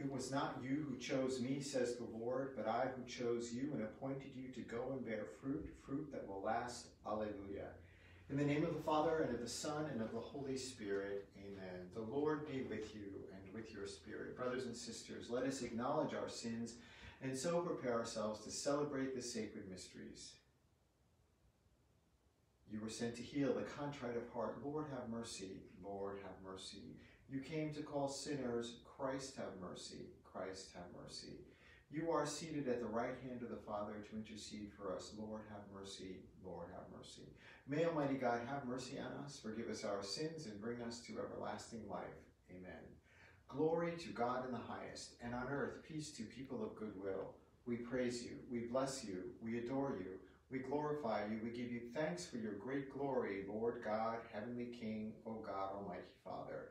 It was not you who chose me, says the Lord, but I who chose you and appointed you to go and bear fruit, fruit that will last. Alleluia. In the name of the Father, and of the Son, and of the Holy Spirit, amen. The Lord be with you and with your spirit. Brothers and sisters, let us acknowledge our sins and so prepare ourselves to celebrate the sacred mysteries. You were sent to heal the contrite of heart. Lord, have mercy. Lord, have mercy. You came to call sinners. Christ, have mercy. Christ, have mercy. You are seated at the right hand of the Father to intercede for us. Lord, have mercy. Lord, have mercy. May Almighty God have mercy on us, forgive us our sins, and bring us to everlasting life. Amen. Glory to God in the highest, and on earth peace to people of good will. We praise you, we bless you, we adore you, we glorify you, we give you thanks for your great glory, Lord God, Heavenly King, O God, Almighty Father.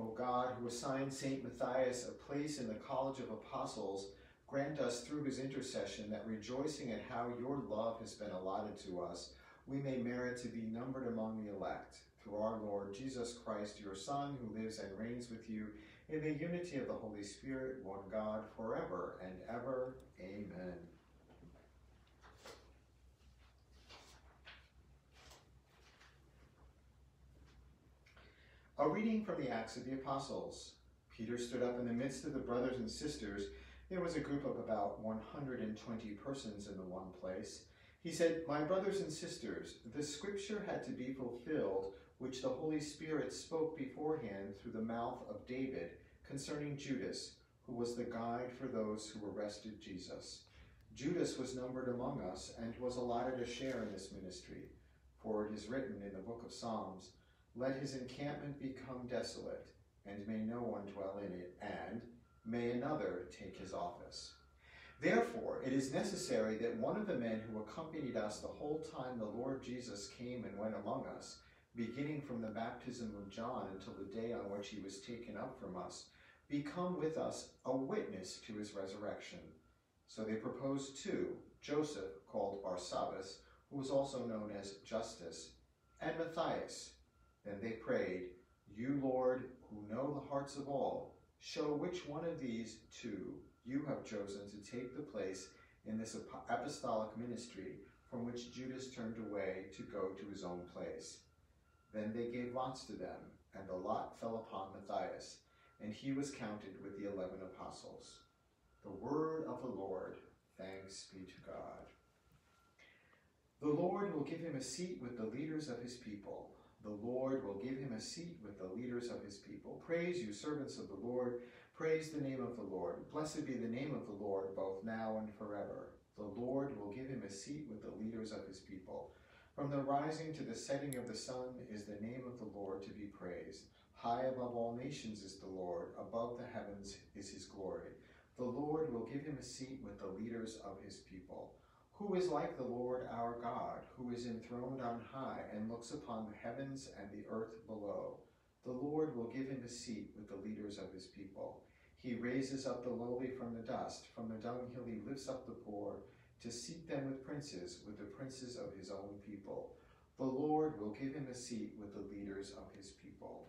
O God, who assigned St. Matthias a place in the College of Apostles, grant us through his intercession that rejoicing at how your love has been allotted to us, we may merit to be numbered among the elect. Through our Lord Jesus Christ, your Son, who lives and reigns with you in the unity of the Holy Spirit, one God, forever and ever. Amen. A reading from the Acts of the Apostles. Peter stood up in the midst of the brothers and sisters. There was a group of about 120 persons in the one place. He said, My brothers and sisters, the scripture had to be fulfilled, which the Holy Spirit spoke beforehand through the mouth of David concerning Judas, who was the guide for those who arrested Jesus. Judas was numbered among us and was allotted a share in this ministry. For it is written in the book of Psalms, let his encampment become desolate, and may no one dwell in it, and may another take his office. Therefore, it is necessary that one of the men who accompanied us the whole time the Lord Jesus came and went among us, beginning from the baptism of John until the day on which he was taken up from us, become with us a witness to his resurrection. So they proposed two, Joseph, called Barsabbas, who was also known as Justus, and Matthias, then they prayed, You, Lord, who know the hearts of all, show which one of these two you have chosen to take the place in this apostolic ministry from which Judas turned away to go to his own place. Then they gave lots to them, and the lot fell upon Matthias, and he was counted with the eleven apostles. The word of the Lord. Thanks be to God. The Lord will give him a seat with the leaders of his people. The Lord will give him a seat with the leaders of his people. Praise you, servants of the Lord. Praise the name of the Lord. Blessed be the name of the Lord, both now and forever. The Lord will give him a seat with the leaders of his people. From the rising to the setting of the sun is the name of the Lord to be praised. High above all nations is the Lord, above the heavens is his glory. The Lord will give him a seat with the leaders of his people. Who is like the Lord our God, who is enthroned on high and looks upon the heavens and the earth below? The Lord will give him a seat with the leaders of his people. He raises up the lowly from the dust, from the dunghill he lifts up the poor, to seat them with princes, with the princes of his own people. The Lord will give him a seat with the leaders of his people.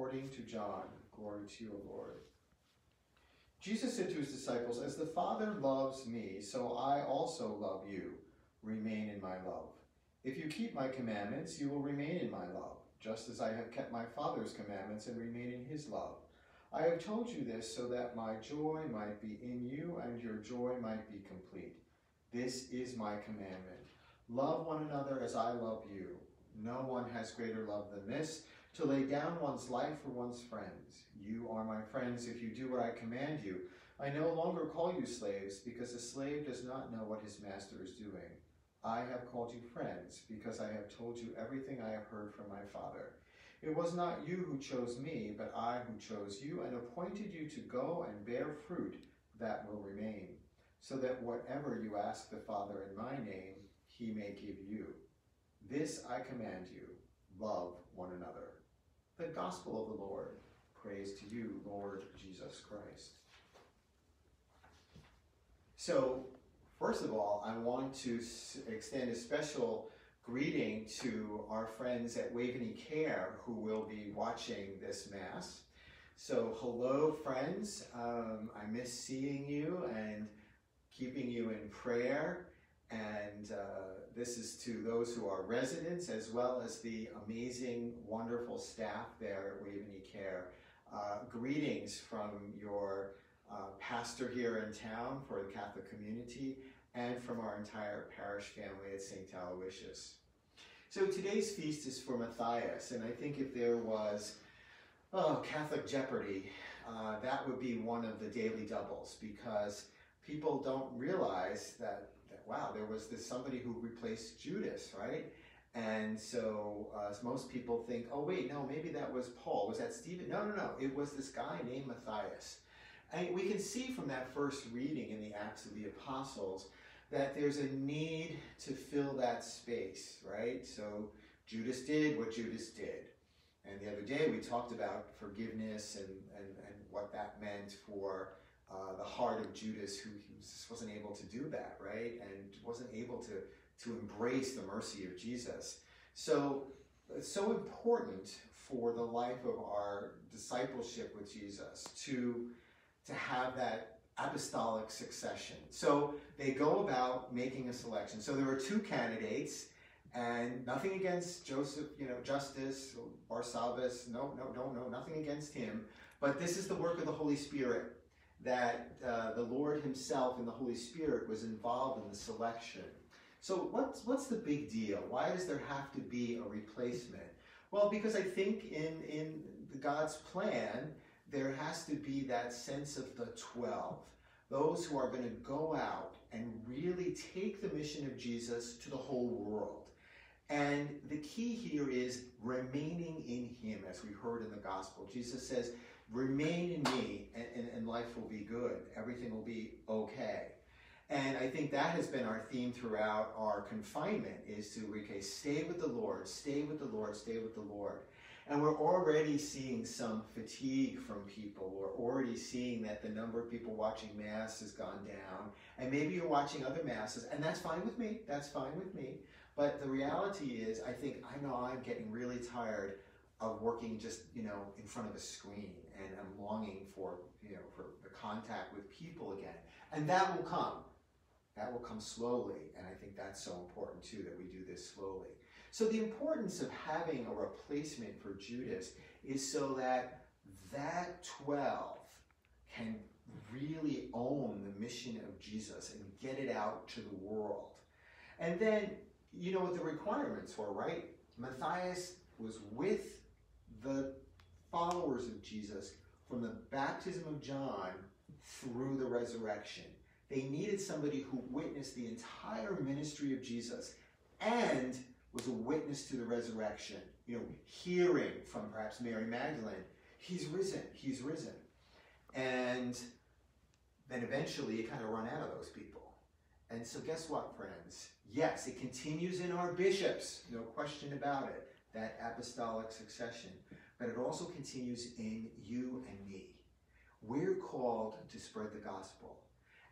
according to John. Glory to you, Lord. Jesus said to his disciples, As the Father loves me, so I also love you. remain in my love. If you keep my commandments, you will remain in my love, just as I have kept my Father's commandments and remain in his love. I have told you this so that my joy might be in you and your joy might be complete. This is my commandment. Love one another as I love you. No one has greater love than this, to lay down one's life for one's friends. You are my friends if you do what I command you. I no longer call you slaves, because a slave does not know what his master is doing. I have called you friends, because I have told you everything I have heard from my Father. It was not you who chose me, but I who chose you and appointed you to go and bear fruit that will remain, so that whatever you ask the Father in my name, he may give you. This I command you love one another. The gospel of the Lord. Praise to you, Lord Jesus Christ. So, first of all, I want to extend a special greeting to our friends at Waveny Care who will be watching this Mass. So, hello, friends. Um, I miss seeing you and keeping you in prayer. And uh, this is to those who are residents as well as the amazing, wonderful staff there at Waveny Care. Uh, greetings from your uh, pastor here in town for the Catholic community and from our entire parish family at St. Aloysius. So today's feast is for Matthias, and I think if there was oh, Catholic Jeopardy, uh, that would be one of the daily doubles because people don't realize that, that wow, there was this somebody who replaced Judas, right? And so uh, most people think, oh wait, no, maybe that was Paul. Was that Stephen? No, no, no. It was this guy named Matthias. And we can see from that first reading in the Acts of the Apostles that there's a need to fill that space, right? So Judas did what Judas did. And the other day we talked about forgiveness and, and, and what that meant for uh, the heart of Judas, who just wasn't able to do that, right? And wasn't able to, to embrace the mercy of Jesus. So it's so important for the life of our discipleship with Jesus to, to have that apostolic succession. So they go about making a selection. So there were two candidates, and nothing against Joseph, you know, Justus, Barsabbas, no, no, no, no, nothing against him. But this is the work of the Holy Spirit, that uh, the Lord himself and the Holy Spirit was involved in the selection. So what's, what's the big deal? Why does there have to be a replacement? Well, because I think in, in God's plan, there has to be that sense of the 12 those who are going to go out and really take the mission of Jesus to the whole world. And the key here is remaining in Him, as we heard in the gospel. Jesus says, Remain in me, and, and, and life will be good. Everything will be okay. And I think that has been our theme throughout our confinement is to, okay, stay with the Lord, stay with the Lord, stay with the Lord. And we're already seeing some fatigue from people. We're already seeing that the number of people watching Mass has gone down. And maybe you're watching other Masses, and that's fine with me. That's fine with me. But the reality is, I think I know I'm getting really tired of working just, you know, in front of a screen. And I'm longing for, you know, for the contact with people again. And that will come. That will come slowly. And I think that's so important too, that we do this slowly. So the importance of having a replacement for Judas is so that that 12 can really own the mission of Jesus and get it out to the world. And then, you know what the requirements were, right? Matthias was with the followers of Jesus from the baptism of John through the resurrection. They needed somebody who witnessed the entire ministry of Jesus and was a witness to the resurrection, you know, hearing from perhaps Mary Magdalene, he's risen, he's risen. And then eventually you kind of run out of those people. And so guess what, friends? Yes, it continues in our bishops, no question about it, that apostolic succession. But it also continues in you and me. We're called to spread the gospel.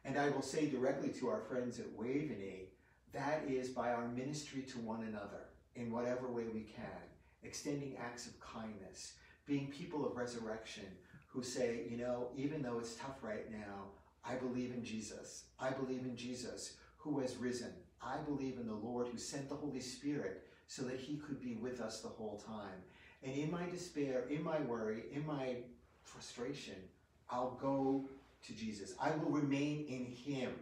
And I will say directly to our friends at Waveny, that is by our ministry to one another in whatever way we can, extending acts of kindness, being people of resurrection who say, you know, even though it's tough right now, I believe in Jesus. I believe in Jesus who has risen. I believe in the Lord who sent the Holy Spirit so that he could be with us the whole time. And in my despair, in my worry, in my frustration, I'll go to Jesus. I will remain in him.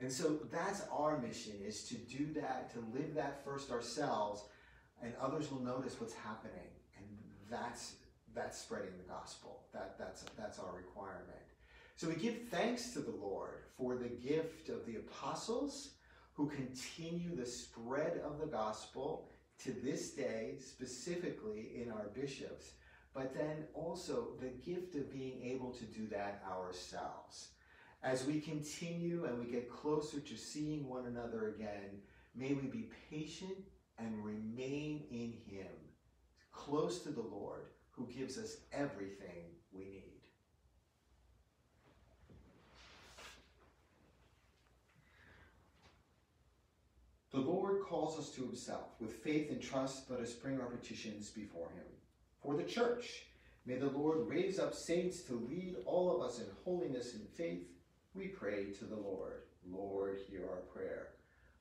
And so that's our mission is to do that, to live that first ourselves, and others will notice what's happening. And that's that's spreading the gospel. That that's that's our requirement. So we give thanks to the Lord for the gift of the apostles who continue the spread of the gospel to this day, specifically in our bishops, but then also the gift of being able to do that ourselves. As we continue and we get closer to seeing one another again, may we be patient and remain in Him, close to the Lord who gives us everything we need. The Lord calls us to himself. With faith and trust, let us bring our petitions before him. For the church, may the Lord raise up saints to lead all of us in holiness and faith. We pray to the Lord. Lord, hear our prayer.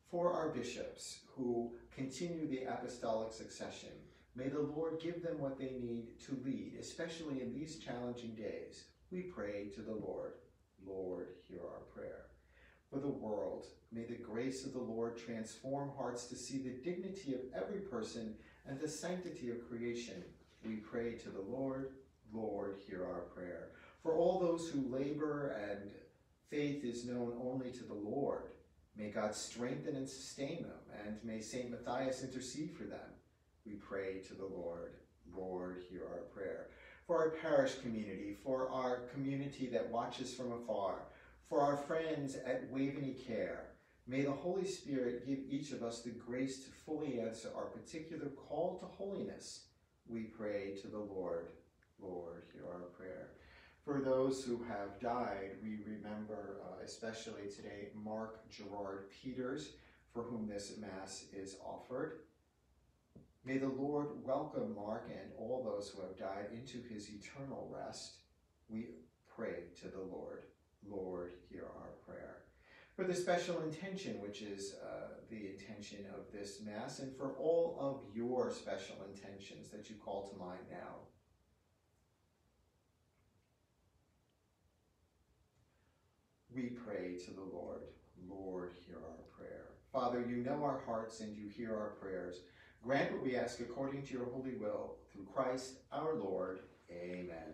For our bishops, who continue the apostolic succession, may the Lord give them what they need to lead, especially in these challenging days. We pray to the Lord. Lord, hear our prayer for the world. May the grace of the Lord transform hearts to see the dignity of every person and the sanctity of creation. We pray to the Lord. Lord, hear our prayer. For all those who labor and faith is known only to the Lord, may God strengthen and sustain them, and may St. Matthias intercede for them. We pray to the Lord. Lord, hear our prayer. For our parish community, for our community that watches from afar, for our friends at Waveny Care, may the Holy Spirit give each of us the grace to fully answer our particular call to holiness. We pray to the Lord. Lord, hear our prayer. For those who have died, we remember uh, especially today Mark Gerard Peters, for whom this Mass is offered. May the Lord welcome Mark and all those who have died into his eternal rest. We pray to the Lord. Lord, hear our prayer. For the special intention, which is uh, the intention of this Mass, and for all of your special intentions that you call to mind now. We pray to the Lord. Lord, hear our prayer. Father, you know our hearts and you hear our prayers. Grant what we ask according to your holy will, through Christ our Lord. Amen.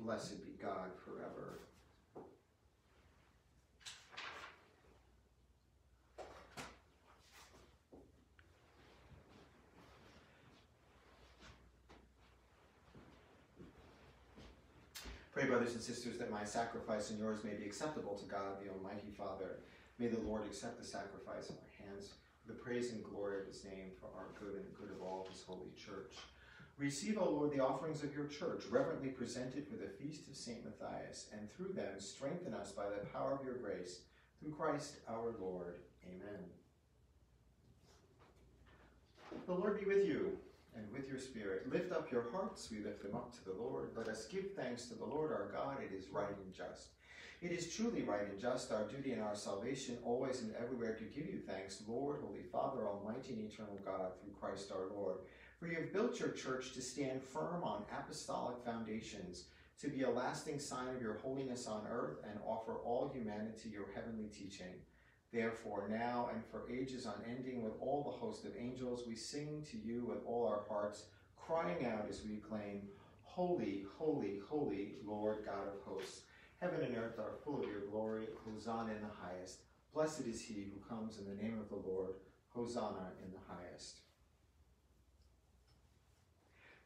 Blessed be God forever. Pray, brothers and sisters, that my sacrifice and yours may be acceptable to God, the Almighty Father. May the Lord accept the sacrifice of our hands the praise and glory of his name, for our good and the good of all his holy church. Receive, O Lord, the offerings of your church, reverently presented for the feast of St. Matthias, and through them strengthen us by the power of your grace, through Christ our Lord. Amen. The Lord be with you, and with your spirit. Lift up your hearts, we lift them up to the Lord. Let us give thanks to the Lord our God, it is right and just. It is truly right and just, our duty and our salvation, always and everywhere to give you thanks, Lord, Holy Father, Almighty and eternal God, through Christ our Lord. For you have built your church to stand firm on apostolic foundations, to be a lasting sign of your holiness on earth, and offer all humanity your heavenly teaching. Therefore, now and for ages unending, with all the host of angels, we sing to you with all our hearts, crying out as we acclaim, Holy, holy, holy, Lord God of hosts. Heaven and earth are full of your glory. Hosanna in the highest. Blessed is he who comes in the name of the Lord. Hosanna in the highest.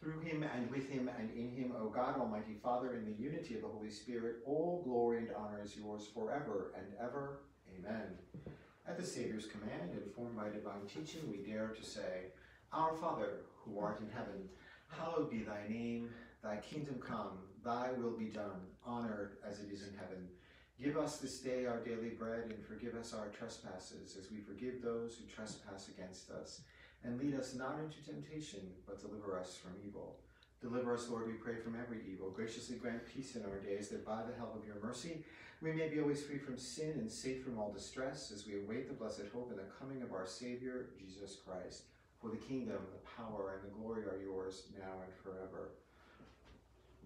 Through him and with him and in him, O God, Almighty Father, in the unity of the Holy Spirit, all glory and honor is yours forever and ever. Amen. At the Savior's command, informed by divine teaching, we dare to say, Our Father, who art in heaven, hallowed be thy name. Thy kingdom come, thy will be done, on earth as it is in heaven. Give us this day our daily bread, and forgive us our trespasses, as we forgive those who trespass against us and lead us not into temptation, but deliver us from evil. Deliver us, Lord, we pray, from every evil. Graciously grant peace in our days, that by the help of your mercy we may be always free from sin and safe from all distress, as we await the blessed hope and the coming of our Savior, Jesus Christ. For the kingdom, the power, and the glory are yours, now and forever.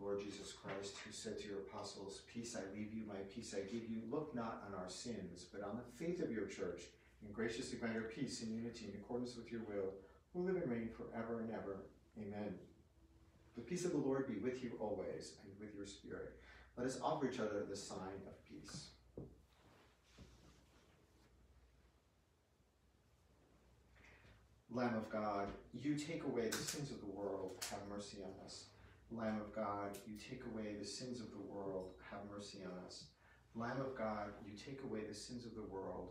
Lord Jesus Christ, who said to your apostles, Peace I leave you, my peace I give you, look not on our sins, but on the faith of your church and grant her peace and unity in accordance with your will, who live and reign forever and ever. Amen. The peace of the Lord be with you always, and with your spirit. Let us offer each other the sign of peace. Lamb of God, you take away the sins of the world, have mercy on us. Lamb of God, you take away the sins of the world, have mercy on us. Lamb of God, you take away the sins of the world,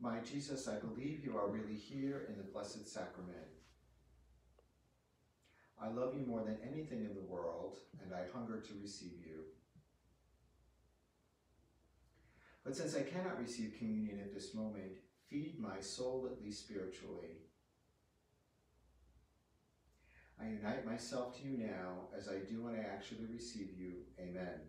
My Jesus, I believe you are really here in the Blessed Sacrament. I love you more than anything in the world, and I hunger to receive you. But since I cannot receive communion at this moment, feed my soul at least spiritually. I unite myself to you now as I do when I actually receive you. Amen.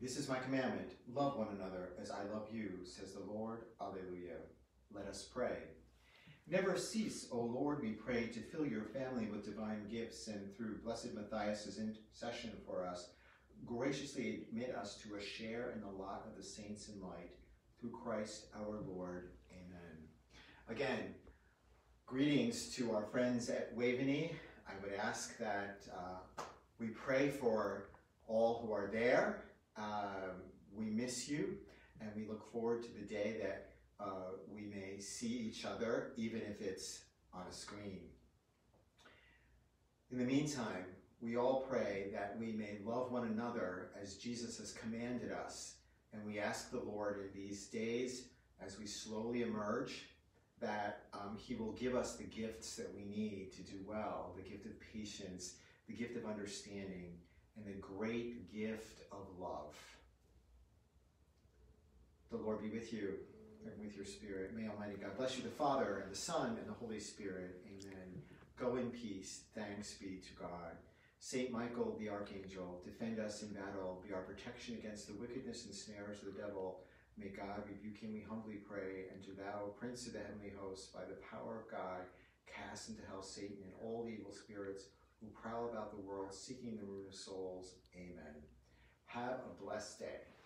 This is my commandment love one another as I love you, says the Lord. Alleluia. Let us pray. Never cease, O Lord, we pray, to fill your family with divine gifts, and through Blessed Matthias's intercession for us, graciously admit us to a share in the lot of the saints in light. Through Christ our Lord. Amen. Again, greetings to our friends at Waveny. I would ask that uh, we pray for all who are there. Um, we miss you, and we look forward to the day that uh, we may see each other, even if it's on a screen. In the meantime, we all pray that we may love one another as Jesus has commanded us. And we ask the Lord in these days, as we slowly emerge, that um, He will give us the gifts that we need to do well the gift of patience, the gift of understanding, and the great gift of love. The Lord be with you and with your spirit. May Almighty God bless you, the Father, and the Son, and the Holy Spirit. Amen. Go in peace. Thanks be to God. Saint Michael the Archangel, defend us in battle, be our protection against the wickedness and snares of the devil. May God rebuke him, we humbly pray. And to thou, Prince of the heavenly hosts, by the power of God, cast into hell Satan and all evil spirits who prowl about the world seeking the ruin of souls. Amen. Have a blessed day.